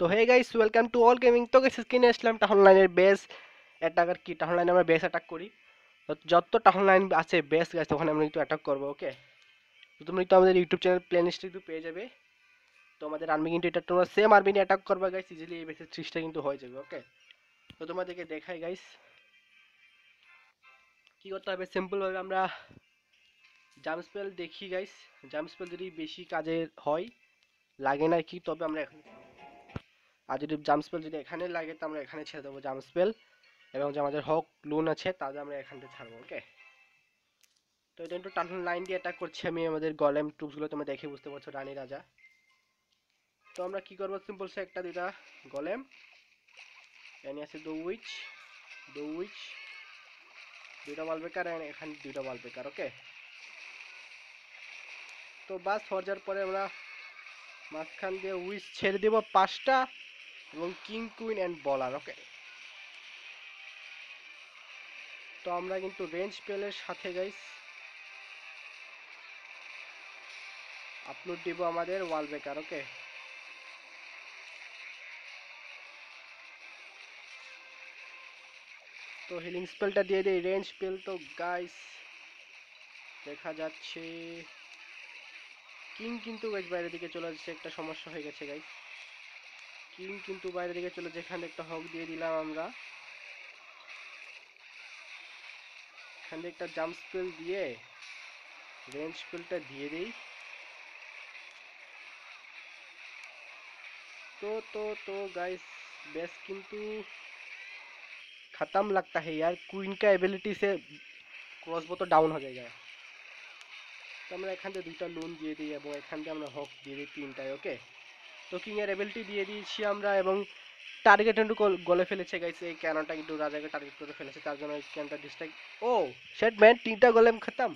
তো hey guys welcome to all gaming তো guys স্ক্রিনে আসলাম টাউন লাইনের বেস অ্যাটাকার কি টাউন লাইনে আমরা বেস অ্যাটাক করি। তো যত টাউন লাইন আছে বেস গাইস ওখানে আমরা একটু অ্যাটাক করব ওকে তো তুমি একটু আমাদের ইউটিউব চ্যানেল প্লেলিস্ট একটু পেয়ে যাবে। তো আমাদের আর্মি কিন্তু এটা তোমরা সেম আর্মি নিয়ে অ্যাটাক করবা গাইস ইজিলি এই বেসের থ্রিসটা কিন্তু হয়ে যাবে ওকে তো তোমাদেরকে দেখাই গাইস কি করতে হবে? সিম্পলভাবে আমরা জাম্প স্পেল দেখি গাইস জাম্প স্পেল যদি বেশি কাজে হয়, লাগে না কি, তবে আমরা এখন আর যদি জাম্প স্পেল যদি এখানে লাগে, তো আমরা এখানে ছেড়ে দেবো জাম্প স্পেল এবং যে আমাদের হক লোন আছে তাদের আমরা এখান থেকে ছাড়বো ওকে তো এটা একটু টান লাইন দিয়ে অ্যাটাক করছি আমি আমাদের গলেম ট্রুপসগুলো তোমরা দেখে বুঝতে পারছ, রানী রাজা। তো আমরা কি করব? সিম্পল সে একটা দুইটা গলেম এখানে আছে দো উইচ দো উইচ দুইটা ওয়াল বেকার এখানে দুইটা বেকার ওকে তো বাস হয়ে যাওয়ার পরে আমরা মাঝখান দিয়ে উইচ ছেড়ে দেব পাঁচটা। এবং কিং, কুইন অ্যান্ড বলার ওকে তো আমরা কিন্তু রেঞ্জ পেলের সাথে গাইস আপলোড দিব আমাদের ওয়াল বেকার ওকে তো হিলিং স্পেলটা দিয়ে দিই রেঞ্জ স্পেল তো গাইস দেখা যাচ্ছে, কিং কিন্তু গাইস বাইরের দিকে চলে যাচ্ছে একটা সমস্যা হয়ে গেছে গাইস কিং কিন্তু বাইরের দিকে চলে যেখানে একটা হক দিয়ে দিলাম আমরা এখানে একটা জাম্প স্পেল দিয়ে রেঞ্জ স্পেলটা দিয়ে দিই तो तो तो गाइस बेस किंतु खत्म लगता है यार क्वीन का एबिलिटी से ক্রসবো তো ডাউন হয়ে যায় তো আমরা এখান থেকে দুইটা লোন দিয়ে দিই এবং এখান থেকে আমরা হক দিয়ে দিই তিনটায় ওকে তো কিং এর এবিলিটি দিয়ে দিয়েছি আমরা এবং টার্গেট একটু গল- গলে ফেলেছে গাইছে এই ক্যাননটা কিন্তু রাজাকে টার্গেট করে ফেলেছে, তার জন্য ক্যানটা ডিস্ট্রাক্ট ও শেট ম্যান তিনটা গোলেম খতম।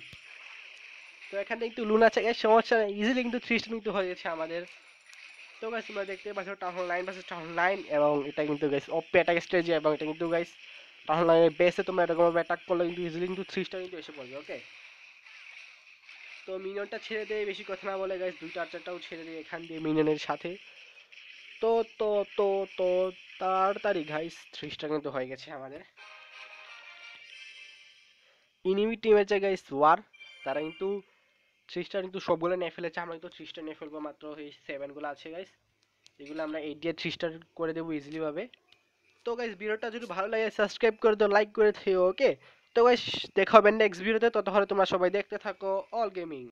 তো এখানে একটু লুন আছে এই সমস্যা ইজিলি কিন্তু থ্রি স্টার কিন্তু হয়ে গেছে আমাদের। তো গাইস তোমরা দেখতে পাচ্ছ town line versus town line এবং এটা কিন্তু গাইস ওপি অ্যাটাক স্টেজে এবং এটা কিন্তু গাইস টাউন লাইনের বেসে তোমরা এরকম অ্যাটাক করলে কিন্তু ইজিলি কিন্তু থ্রি স্টার কিন্তু এসে পড়বে ওকে তো মিনিয়নটা ছেড়ে দেয় বেশি কথা না বলে গাইস দুইটা চারটাও ছেড়ে দিয়ে এখান দিয়ে মিনিয়নের সাথে। তো তো তো তো, তাড়াতাড়ি গাইস থ্রি স্টার কিন্তু হয়ে গেছে আমাদের। ইনিমি টিম আছে গাইস ওয়ার তারা কিন্তু থ্রি স্টার কিন্তু সবগুলো নিয়ে ফেলেছে, আমরা কিন্তু থ্রি স্টার নিয়ে ফেলব মাত্র এই সেভেনগুলো আছে গাইস এগুলো আমরা এইট দিয়ে থ্রি স্টার করে দেবো ইজিলি ভাবে। তো গাইস ভিডিওটা যদি ভালো লাগে সাবস্ক্রাইব করে দাও লাইক করে দিও ওকে তো দেখো হবে নেক্সট ভিডিওতে ততক্ষণে তোমরা সবাই দেখতে থাকো অল গেমিং